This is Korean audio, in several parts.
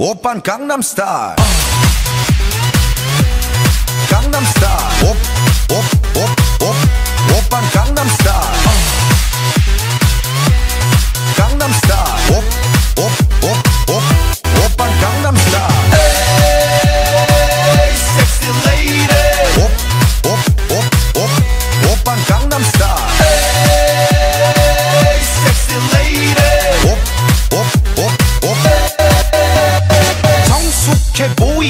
오빤 강남 스타일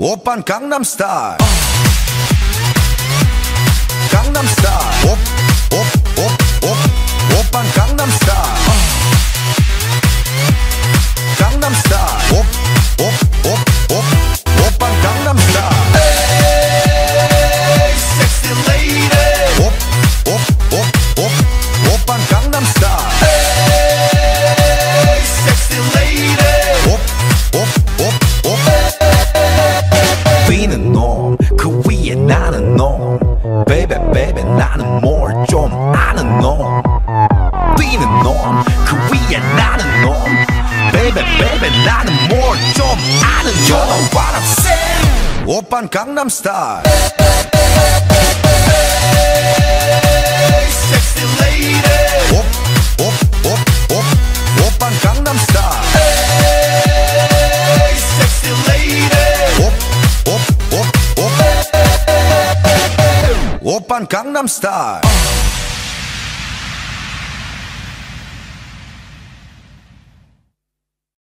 오빤 강남 스타일 강남 나는 뭘 좀 아는 놈 You know what I'm saying 오빤 강남 스타일. Sexy lady 옵옵옵옵. 오빤 강남 스타일. Sexy lady 옵옵옵옵. 오빤 강남 스타일